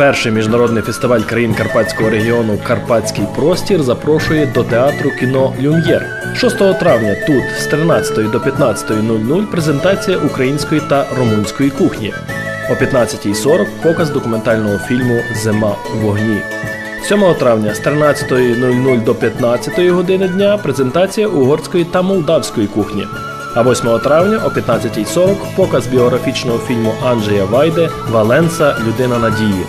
Перший міжнародний фестиваль країн Карпатського регіону Карпатський простір запрошує до театру кіно Люм'єр. 6 травня тут з 13 до 15.00 презентація української та румунської кухні. О 15.40 показ документального фільму Зима у вогні. 7 травня з 13.00 до 15 години дня презентація угорської та молдавської кухні. А 8 травня о 15.40 показ біографічного фільму Анджея Вайде Валенса Людина надії.